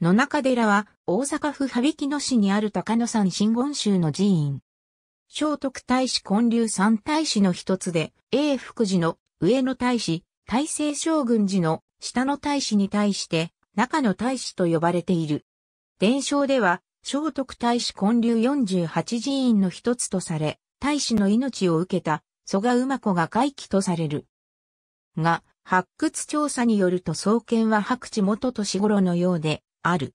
野中寺は大阪府羽曳野市にある高野山真言宗の寺院。聖徳太子建立三太子の一つで、永福寺の上野太子、大政将軍寺の下の太子に対して中野太子と呼ばれている。伝承では、聖徳太子建立48寺院の一つとされ、太子の命を受けた蘇我馬子が回帰とされる。が、発掘調査によると創建は白地元年頃のようである。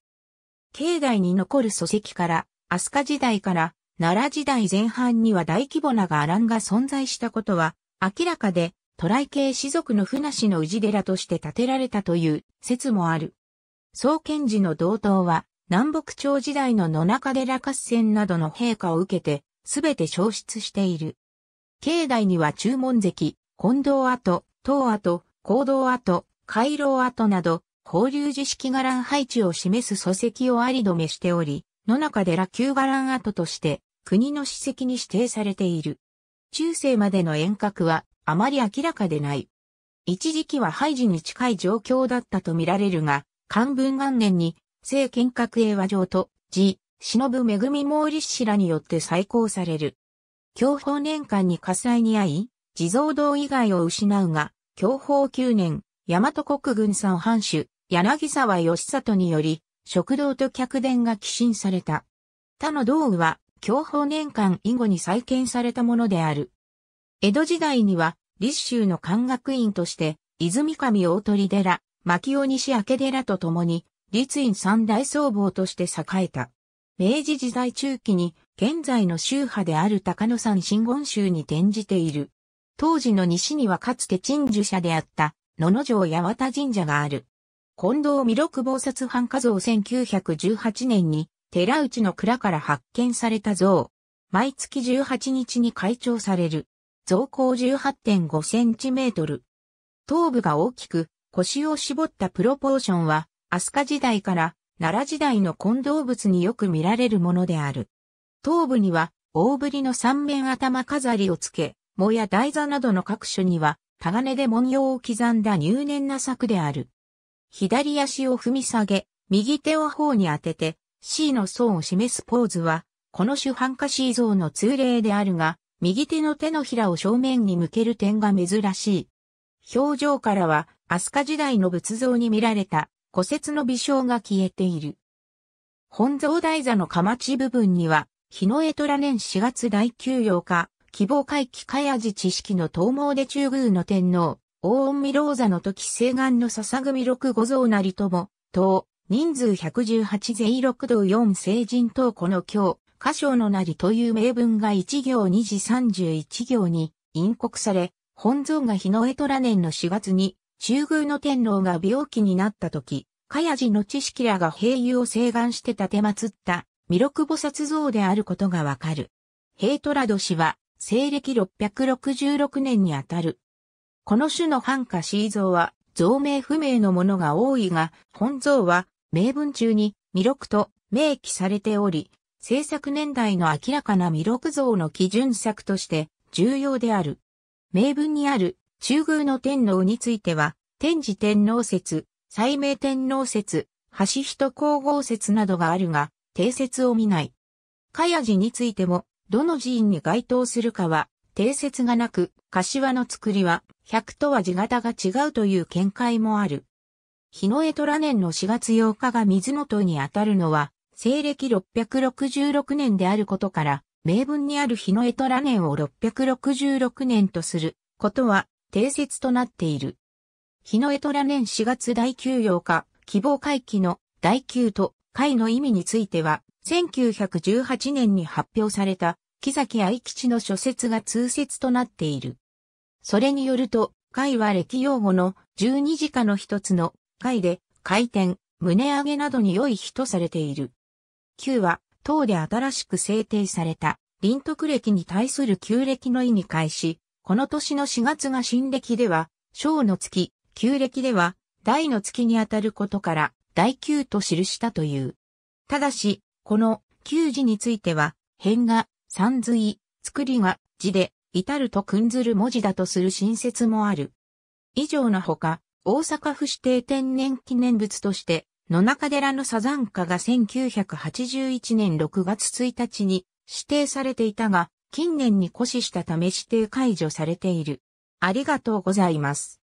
境内に残る礎石から、飛鳥時代から奈良時代前半には大規模な伽藍が存在したことは明らかで、渡来系士族の船氏の氏寺として建てられたという説もある。創建時の道東は南北朝時代の野中寺合戦などの陛下を受けてすべて消失している。境内には注文石、近藤跡、東跡、行動跡、回廊跡など、法隆寺式伽藍配置を示す礎石をあり止めしており、野中寺旧伽藍跡として国の史跡に指定されている。中世までの遠隔はあまり明らかでない。一時期は廃寺に近い状況だったとみられるが、漢文元年に聖剣閣英和城と寺、忍恵毛利氏らによって再興される。享保年間に火災に遭い、地蔵堂以外を失うが、享保9年、大和国軍参藩主、柳沢義里により、食堂と客殿が寄進された。他の道具は、享保年間以後に再建されたものである。江戸時代には、立州の漢学院として、泉上大鳥寺、牧尾西明寺と共に、立院三大総合として栄えた。明治時代中期に、現在の宗派である高野山真言宗に転じている。当時の西にはかつて鎮守者であった、野々城八幡神社がある。近藤弥勒菩薩藩家像1918年に寺内の蔵から発見された像。毎月18日に開帳される。増高18.5センチメートル。頭部が大きく腰を絞ったプロポーションは飛鳥時代から奈良時代の混動物によく見られるものである。頭部には大ぶりの三面頭飾りをつけ、藻や台座などの各所には、タガネで文様を刻んだ入念な作である。左足を踏み下げ、右手を頬に当てて C の層を示すポーズは、この主犯化 C 像の通例であるが、右手の手のひらを正面に向ける点が珍しい。表情からは、飛鳥時代の仏像に見られた骨折の微笑が消えている。本像台座のかまち部分には、日の江虎年4月第98日、希望回帰茅寺知識の統合で中宮の天皇、大御未老座の時西岸の笹組六五像なりとも、等、人数118税六道四聖人等この今日、歌唱のなりという名文が1行2時31行に印刻され、本尊が日の江虎年の4月に、中宮の天皇が病気になった時、茅寺の知識らが平油を請願して立て祀った弥勒菩薩像であることがわかる。平虎年は、西暦666年にあたる。この種の繁華シー像は、造名不明のものが多いが、本像は、名文中に、弥勒と明記されており、制作年代の明らかな弥勒像の基準作として重要である。名文にある中宮の天皇については、天智天皇説、西明天皇説、橋人皇后説などがあるが、定説を見ない。茅寺についても、どの寺院に該当するかは、定説がなく、柏の作りは100とは字型が違うという見解もある。日の江虎年の4月8日が水のにあたるのは、西暦666年であることから、名文にある日の江虎年を666年とすることは定説となっている。日の江虎年4月第9 8日、希望回帰の第9と回の意味については、1918年に発表された木崎愛吉の諸説が通説となっている。それによると、貝は歴用語の十二時化の一つの貝で回転、胸上げなどに良い日とされている。旧は、唐で新しく制定された、臨徳暦に対する旧暦の意に返し、この年の4月が新暦では、小の月、旧暦では、大の月にあたることから、第九と記したという。ただし、この旧字については、変が、三髄、作りが字で、至るとくんずる文字だとする新説もある。以上のほか、大阪府指定天然記念物として、野中寺のサザンカが1981年6月1日に指定されていたが、近年に固死したため指定解除されている。ありがとうございます。